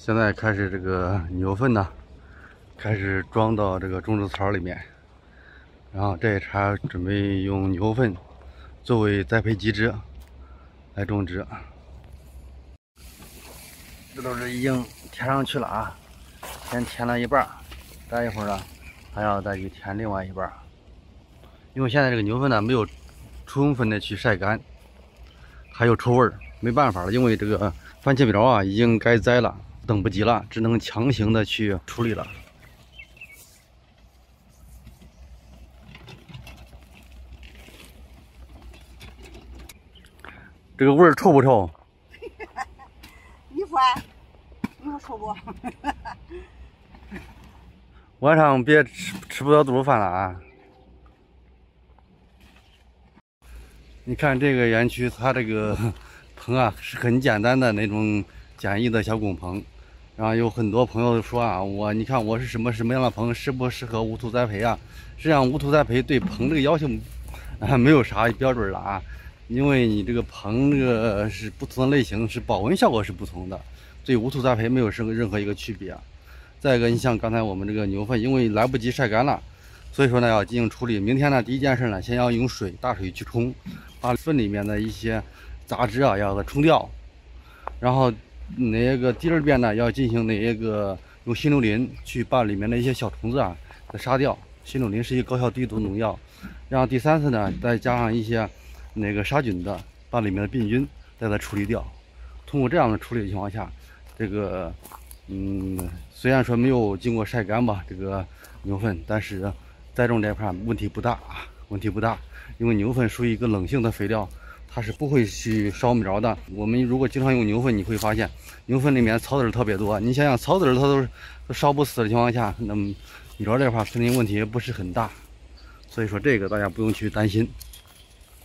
现在开始这个牛粪呢，开始装到这个种植槽里面，然后这一茬准备用牛粪作为栽培基质来种植。这都是已经填上去了啊，先填了一半，待一会儿呢还要再去填另外一半。因为现在这个牛粪呢没有充分的去晒干，还有臭味儿，没办法了，因为这个番茄苗啊已经该栽了。等不及了，只能强行的去处理了。这个味儿臭不臭？你说，你说臭不？晚上别吃吃不到肚子饭了啊！你看这个园区，它这个 棚啊是很简单的那种简易的小拱棚。然后有很多朋友说啊，我你看我是什么什么样的棚，适不适合无土栽培啊？实际上无土栽培对棚这个要求 啊没有啥标准了啊，因为你这个棚这个是不同的类型，是保温效果是不同的，对无土栽培没有任任何一个区别。再一个，你像刚才我们这个牛粪，因为来不及晒干了，所以说呢要进行处理。明天呢第一件事呢，先要用水大水去冲，把粪里面的一些杂质啊要给它冲掉，然后。那个第二遍呢，要进行那一个用新六磷去把里面的一些小虫子啊给杀掉。新六磷是一个高效低毒农药。然后第三次呢，再加上一些那个杀菌的，把里面的病菌再再处理掉。通过这样的处理情况下，这个嗯，虽然说没有经过晒干吧，这个牛粪，但是栽种这块问题不大啊，问题不大，因为牛粪属于一个冷性的肥料。它是不会去烧苗的。我们如果经常用牛粪，你会发现牛粪里面草籽特别多。你想想，草籽它都都烧不死的情况下，那么苗这块肯定问题不是很大。所以说这个大家不用去担心。